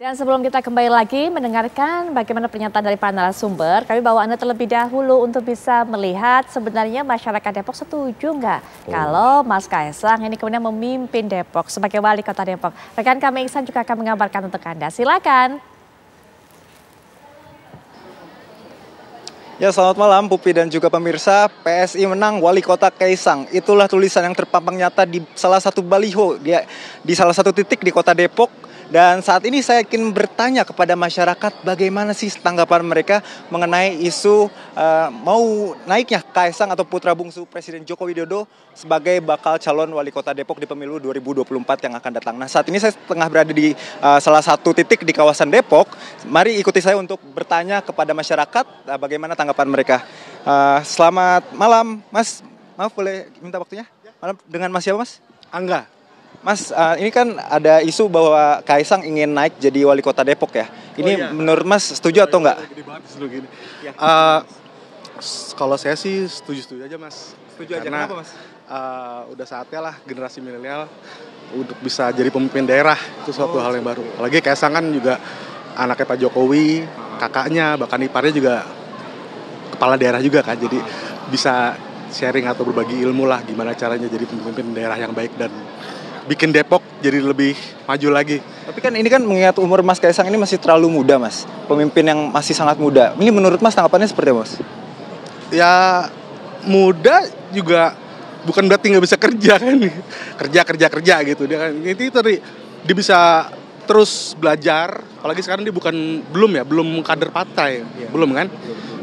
Dan sebelum kita kembali lagi mendengarkan bagaimana pernyataan dari para narasumber, kami bawa Anda terlebih dahulu untuk bisa melihat sebenarnya masyarakat Depok setuju nggak oh. kalau Mas Kaisang ini kemudian memimpin Depok sebagai wali kota Depok. Rekan kami Iksan juga akan mengabarkan untuk Anda. Silakan. Ya selamat malam Pupi dan juga pemirsa PSI menang wali kota Kaisang Itulah tulisan yang terpampang nyata di salah satu baliho di, di salah satu titik di kota Depok dan saat ini saya ingin bertanya kepada masyarakat bagaimana sih tanggapan mereka mengenai isu uh, mau naiknya Kaisang atau putra bungsu Presiden Joko Widodo sebagai bakal calon wali kota Depok di pemilu 2024 yang akan datang. Nah saat ini saya tengah berada di uh, salah satu titik di kawasan Depok. Mari ikuti saya untuk bertanya kepada masyarakat uh, bagaimana tanggapan mereka. Uh, selamat malam Mas, maaf boleh minta waktunya? Malam dengan Mas siapa Mas? Angga. Mas, uh, ini kan ada isu bahwa Kaisang ingin naik jadi wali kota Depok ya. Ini oh, iya. menurut Mas setuju atau enggak? Uh, kalau saya sih setuju-setuju aja Mas. Setuju Karena, aja, kenapa Mas? Uh, udah saatnya lah generasi milenial untuk bisa jadi pemimpin daerah itu suatu oh, hal yang baru. Apalagi Kaisang kan juga anaknya Pak Jokowi, kakaknya, bahkan iparnya juga kepala daerah juga kan. Jadi bisa sharing atau berbagi ilmu lah gimana caranya jadi pemimpin daerah yang baik dan bikin Depok jadi lebih maju lagi. Tapi kan ini kan mengingat umur Mas Kaisang ini masih terlalu muda Mas, pemimpin yang masih sangat muda. Ini menurut Mas tanggapannya seperti apa Mas? Ya muda juga bukan berarti nggak bisa kerja kan, kerja kerja kerja gitu. Dia kan itu tadi dia bisa terus belajar, apalagi sekarang dia bukan belum ya, belum kader partai, ya. belum kan?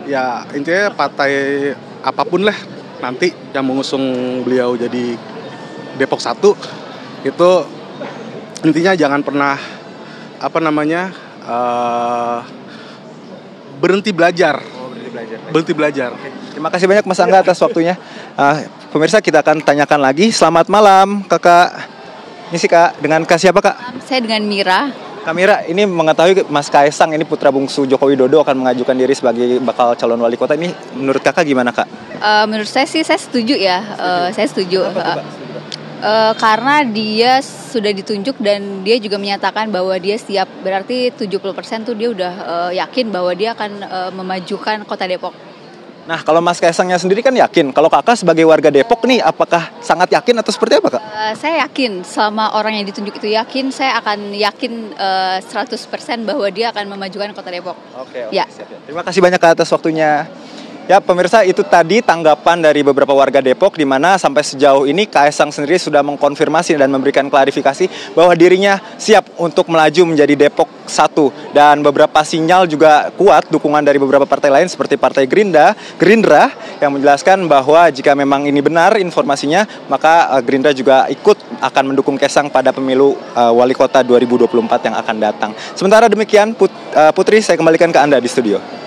Ya intinya partai apa pun lah nanti yang mengusung beliau jadi Depok satu itu intinya jangan pernah apa namanya uh, berhenti belajar. Oh, berhenti belajar. Berhenti belajar. Oke. Terima kasih banyak Mas Angga atas waktunya. Uh, pemirsa kita akan tanyakan lagi. Selamat malam, Kakak. Ini sih Kak, dengan Kak siapa Kak? Saya dengan Mira. Kak Mira, ini mengetahui Mas Kaisang ini putra bungsu Joko Widodo akan mengajukan diri sebagai bakal calon wali kota. Ini menurut Kakak gimana Kak? Uh, menurut saya sih saya setuju ya. Uh, saya setuju. Uh, uh, karena dia sudah ditunjuk dan dia juga menyatakan bahwa dia siap berarti 70% tuh dia udah uh, yakin bahwa dia akan uh, memajukan kota Depok. Nah, kalau Mas Kaisangnya sendiri kan yakin. Kalau kakak sebagai warga Depok nih, apakah sangat yakin atau seperti apa kak? Uh, saya yakin, selama orang yang ditunjuk itu yakin, saya akan yakin uh, 100% bahwa dia akan memajukan kota Depok. Oke, okay, okay, ya. siap ya. Terima kasih banyak kak atas waktunya. Ya pemirsa itu tadi tanggapan dari beberapa warga Depok di mana sampai sejauh ini Kaisang sendiri sudah mengkonfirmasi dan memberikan klarifikasi bahwa dirinya siap untuk melaju menjadi Depok satu dan beberapa sinyal juga kuat dukungan dari beberapa partai lain seperti Partai Gerindra, Gerindra yang menjelaskan bahwa jika memang ini benar informasinya maka uh, Gerindra juga ikut akan mendukung Kaisang pada pemilu uh, wali kota 2024 yang akan datang. Sementara demikian uh, Putri saya kembalikan ke Anda di studio.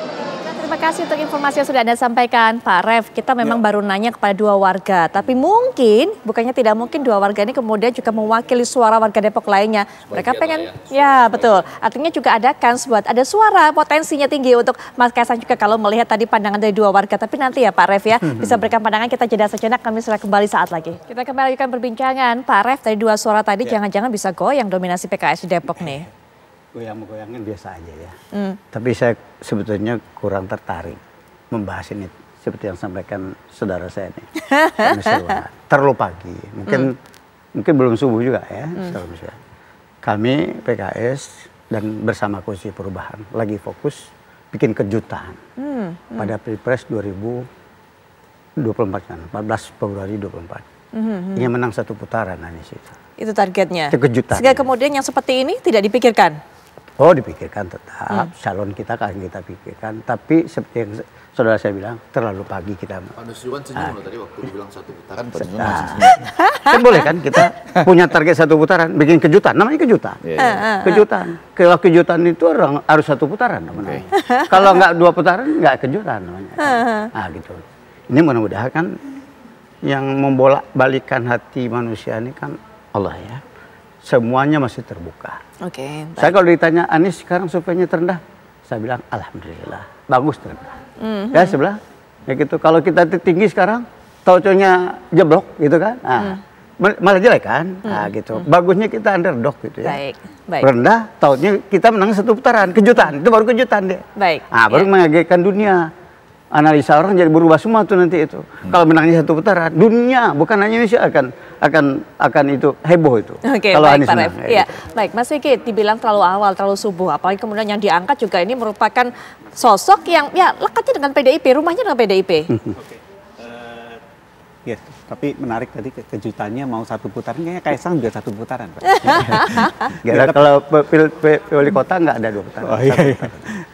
Kasih untuk informasi yang sudah Anda sampaikan Pak Rev. Kita memang ya. baru nanya kepada dua warga, tapi mungkin bukannya tidak mungkin dua warga ini kemudian juga mewakili suara warga Depok lainnya. Mereka pengen, ya. ya betul. Artinya juga ada kans buat ada suara potensinya tinggi untuk Mas Kaisang juga kalau melihat tadi pandangan dari dua warga. Tapi nanti ya Pak Rev ya hmm. bisa berikan pandangan kita jeda sejenak kami sudah kembali saat lagi. Kita kembali akan perbincangan Pak Rev dari dua suara tadi ya. jangan-jangan ya. bisa goyang dominasi PKS di Depok nih goyang-goyangin biasa aja ya. Mm. Tapi saya sebetulnya kurang tertarik membahas ini seperti yang sampaikan saudara saya ini. Terlalu pagi, mungkin mm. mungkin belum subuh juga ya. Mm. Kami PKS dan bersama Koalisi Perubahan lagi fokus bikin kejutan mm. Mm. pada Pilpres 2024 kan, 14 Februari 24. Mm -hmm. Ingin menang satu putaran Anies itu. Itu targetnya. Itu kejutan. Sehingga kemudian yang seperti ini tidak dipikirkan? Oh dipikirkan tetap, hmm. calon kita kan kita pikirkan. Tapi seperti yang saudara saya bilang, terlalu pagi kita. Pak Nusriwan senyum ah. loh tadi waktu dibilang satu putaran. Pak nah. kan boleh kan kita punya target satu putaran, bikin kejutan, namanya kejutan. Yeah, yeah. Kejutan. Kalau kejutan itu orang harus satu putaran namanya. Okay. Kalau nggak dua putaran, nggak kejutan namanya. Nah gitu. Ini mudah-mudahan kan yang membolak balikan hati manusia ini kan Allah ya semuanya masih terbuka. Oke. Okay, saya kalau ditanya Anies sekarang surveinya terendah, saya bilang alhamdulillah bagus terendah. Mm-hmm. Ya sebelah, ya gitu. Kalau kita tinggi sekarang, tauconya jeblok gitu kan. Nah, mm. mal- malah jelek kan, nah, gitu. Bagusnya kita underdog gitu ya. Baik, baik. Rendah, tautnya kita menang satu putaran, kejutan. Itu baru kejutan deh. Baik, Ah, baru ya. mengagetkan dunia. Analisa orang jadi berubah semua tuh nanti itu. Kalau menangnya satu putaran, dunia bukan hanya Indonesia akan akan akan itu heboh itu. Oke, Kalau baik Anies Pak Ref. Iya, gitu. baik Mas Vicky dibilang terlalu awal, terlalu subuh. Apalagi kemudian yang diangkat juga ini merupakan sosok yang ya lekatnya dengan PDIP, rumahnya dengan PDIP. Ya, tapi menarik tadi ke- kejutannya mau satu putaran, kayaknya Kaisang juga satu putaran. Pak. Kalau pe- pil- pe- pe- wali kota nggak ada dua putaran. Oh iya, iya.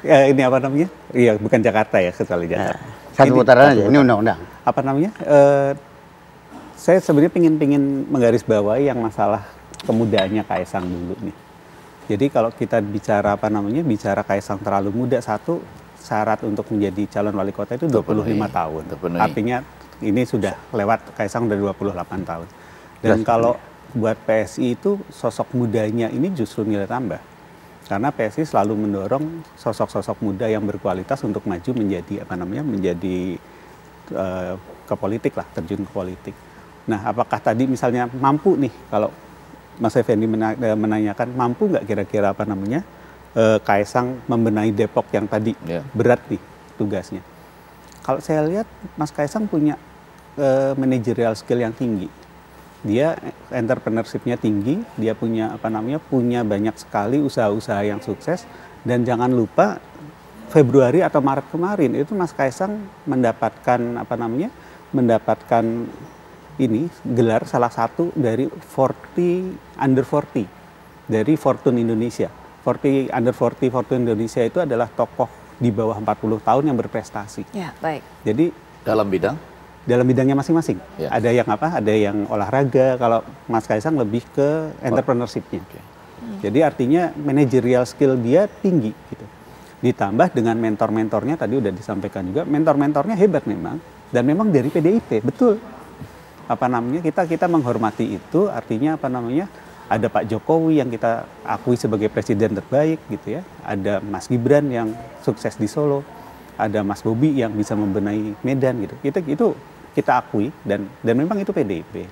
Ya, ini apa namanya? Iya, bukan Jakarta ya, kecuali Jakarta. Satu Ini putaran satu aja. Ini undang-undang. Apa namanya? Eh, saya sebenarnya pingin-pingin menggarisbawahi yang masalah kemudaannya Kaisang dulu nih. Jadi kalau kita bicara apa namanya, bicara Kaisang terlalu muda, satu syarat untuk menjadi calon wali kota itu 25 Terpenuhi. tahun. Terpenuhi. Artinya ini sudah lewat Kaisang udah 28 tahun. Dan kalau buat PSI itu sosok mudanya ini justru nilai tambah. Karena PSI selalu mendorong sosok-sosok muda yang berkualitas untuk maju menjadi apa namanya menjadi eh, ke politik lah, terjun ke politik. Nah, apakah tadi misalnya mampu nih kalau Mas Effendi mena- eh, menanyakan mampu nggak kira-kira apa namanya eh, Kaisang membenahi Depok yang tadi Ya. berat nih tugasnya. Kalau saya lihat Mas Kaisang punya eh, managerial skill yang tinggi. Dia entrepreneurship-nya tinggi, dia punya apa namanya punya banyak sekali usaha-usaha yang sukses dan jangan lupa Februari atau Maret kemarin itu Mas Kaisang mendapatkan apa namanya mendapatkan ini gelar salah satu dari 40 under 40 dari Fortune Indonesia. 40 under 40 Fortune Indonesia itu adalah tokoh di bawah 40 tahun yang berprestasi. Ya, baik. Jadi Dalam bidang dalam bidangnya masing-masing. Ya. Ada yang apa? Ada yang olahraga. Kalau Mas Kaisang lebih ke entrepreneurship-nya. Jadi artinya managerial skill dia tinggi gitu. Ditambah dengan mentor-mentornya tadi udah disampaikan juga, mentor-mentornya hebat memang dan memang dari PDIP, betul. Apa namanya? Kita kita menghormati itu artinya apa namanya? Ada Pak Jokowi yang kita akui sebagai presiden terbaik gitu ya. Ada Mas Gibran yang sukses di Solo. Ada Mas Bobi yang bisa membenahi Medan gitu. Kita itu kita akui dan dan memang itu PDIP.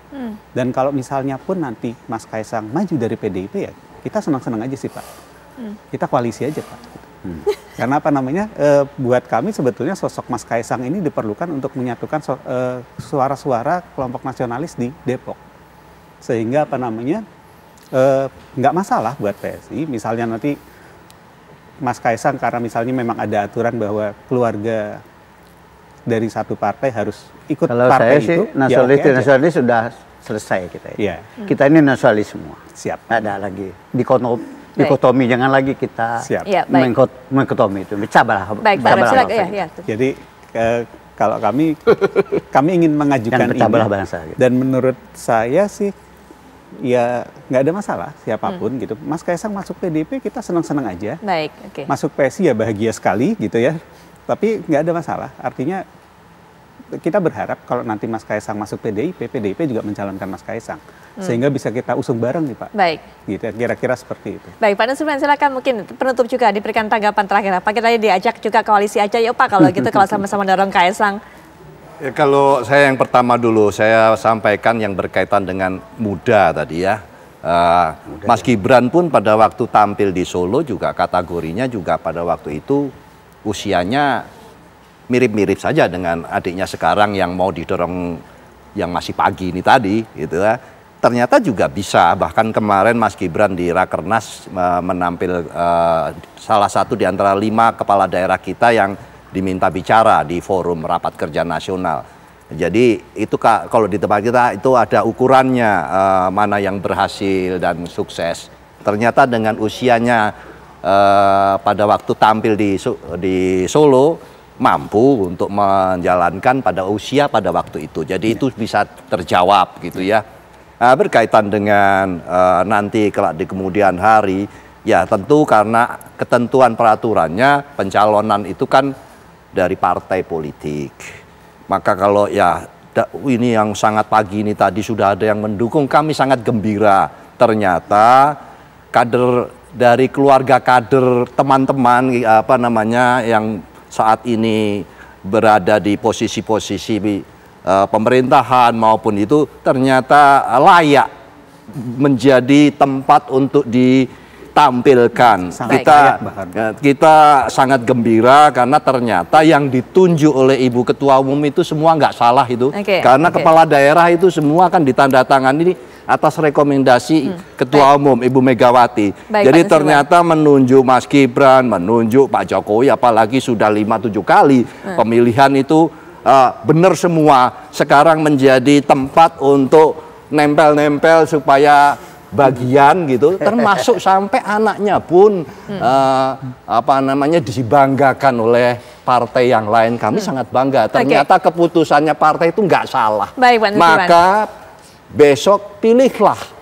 Dan kalau misalnya pun nanti Mas Kaisang maju dari PDIP ya kita senang-senang aja sih Pak. Kita koalisi aja Pak. gitu. Karena apa namanya eh, buat kami sebetulnya sosok Mas Kaisang ini diperlukan untuk menyatukan so- eh, suara-suara kelompok nasionalis di Depok. Sehingga apa namanya eh, nggak masalah buat PSI. Misalnya nanti Mas Kaisang karena misalnya memang ada aturan bahwa keluarga dari satu partai harus ikut Kalau partai saya sih itu, nasionalis ya oke aja. nasionalis sudah selesai kita. ya. Iya. Kita ini nasionalis semua. Siap. Nggak ada lagi dikotomi, dikotomi jangan lagi kita Siap. Iya, baik. mengkot- mengkotomi itu. Cabah Baik, silakan. bangsa Ya, ya. Jadi eh, kalau kami kami ingin mengajukan ini gitu. dan menurut saya sih ya nggak ada masalah siapa pun gitu. Mas Kaisang masuk PDP kita senang-senang aja. Baik, oke. Masuk PSI ya bahagia sekali gitu ya. Tapi nggak ada masalah. Artinya kita berharap kalau nanti Mas Kaisang masuk PDIP, PDIP juga mencalonkan Mas Kaisang sehingga bisa kita usung bareng nih Pak. Baik. Gitu ya, kira-kira seperti itu. Baik, Pak Nusman silakan mungkin penutup juga diberikan tanggapan terakhir. Apa kita diajak juga koalisi aja yuk Pak kalau gitu kalau sama-sama dorong Kaisang. Ya, kalau saya yang pertama dulu, saya sampaikan yang berkaitan dengan muda tadi ya. Eh, Mas Gibran pun pada waktu tampil di Solo juga kategorinya juga pada waktu itu usianya mirip-mirip saja dengan adiknya sekarang yang mau didorong yang masih pagi ini tadi gitu ya. Ternyata juga bisa bahkan kemarin Mas Gibran di Rakernas menampil eh, salah satu di antara lima kepala daerah kita yang diminta bicara di forum rapat kerja nasional. Jadi itu kalau di tempat kita itu ada ukurannya eh, mana yang berhasil dan sukses. Ternyata dengan usianya eh, pada waktu tampil di di Solo mampu untuk menjalankan pada usia pada waktu itu. Jadi itu bisa terjawab gitu ya. Nah, berkaitan dengan eh, nanti kalau di kemudian hari, ya tentu karena ketentuan peraturannya pencalonan itu kan dari partai politik. Maka kalau ya ini yang sangat pagi ini tadi sudah ada yang mendukung, kami sangat gembira. Ternyata kader dari keluarga kader teman-teman apa namanya yang saat ini berada di posisi-posisi eh, pemerintahan maupun itu ternyata layak menjadi tempat untuk ditampilkan. Sangat kita. Ya, kita sangat gembira karena ternyata yang ditunjuk oleh Ibu Ketua Umum itu semua nggak salah itu. Oke, karena oke. kepala daerah itu semua kan ditandatangani atas rekomendasi Ketua Umum Ibu Megawati. Hmm, Baik, Jadi Pak Nusirwan. ternyata menunjuk Mas Gibran, menunjuk Pak Jokowi apalagi sudah 5-7 kali Hmm. pemilihan itu eh, benar semua. Sekarang menjadi tempat untuk nempel-nempel supaya bagian gitu termasuk sampai anaknya pun Hmm. eh, apa namanya dibanggakan oleh partai yang lain kami sangat bangga ternyata keputusannya partai itu nggak salah Baik, maka besok pilihlah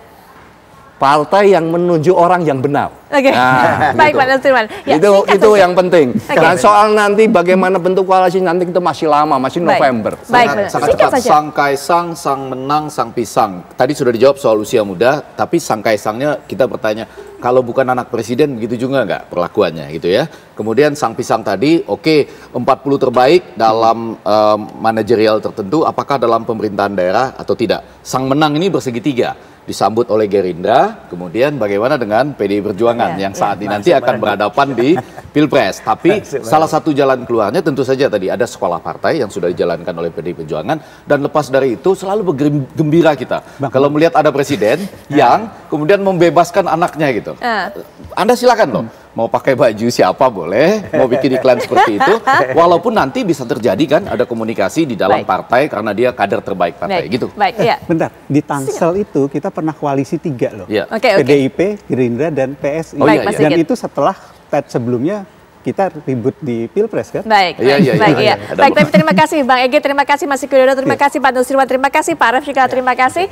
partai yang menunjuk orang yang benar Oke, Nah, baik gitu. Pak Nusirwan. Ya, itu singkat itu saja. yang penting. Dan soal nanti bagaimana bentuk koalisi nanti itu masih lama, masih Baik. November. Baik, sangat, sangat cepat. saja. Sang Kaisang, sang menang, sang pisang. Tadi sudah dijawab soal usia muda, tapi sang Kaisangnya kita bertanya, kalau bukan anak presiden begitu juga nggak perlakuannya gitu ya. Kemudian sang pisang tadi, oke 40 terbaik dalam em, manajerial tertentu, apakah dalam pemerintahan daerah atau tidak. Sang menang ini bersegi tiga. Disambut oleh Gerindra, kemudian bagaimana dengan PDI Perjuangan Ya, yang saat ini nanti akan berhadapan di Pilpres. Tapi salah satu jalan keluarnya tentu saja tadi ada sekolah partai yang sudah dijalankan oleh PDI Perjuangan. Dan lepas dari itu selalu bergembira kita. Kalau melihat ada presiden yang kemudian membebaskan anaknya gitu. Ah. Anda silakan loh mau pakai baju siapa boleh, mau bikin iklan seperti itu, walaupun nanti bisa terjadi kan ada komunikasi di dalam Baik. partai karena dia kader terbaik partai Baik, gitu. Baik, ya. Bentar, di Tangsel itu kita pernah koalisi tiga loh. Iya. Oke, oke. PDIP, Gerindra, dan PSI. Oh, Baik, iya, iya. Dan itu setelah tet sebelumnya kita ribut di Pilpres kan? Baik, Iya, baik, iya, baik, iya. iya. Ada Baik, tapi terima kasih Bang Ege, terima kasih Mas Widodo, terima kasih Pak Nusirwan, terima kasih Pak Arif juga terima kasih.